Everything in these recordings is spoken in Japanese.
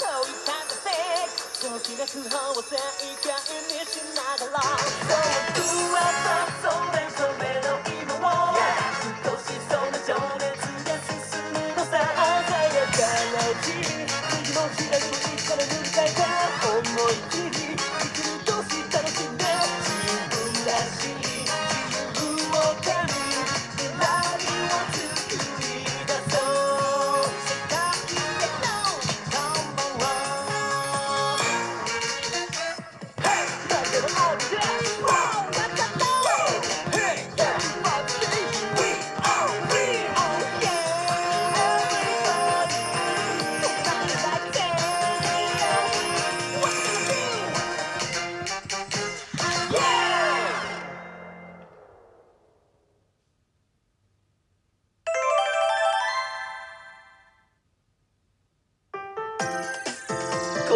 そう言った時がを正解にしながら僕はそれぞれの今を少しその情熱が進むのさ。鮮やかな字。右も左も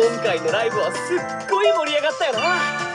今回のライブはすっごい盛り上がったよな。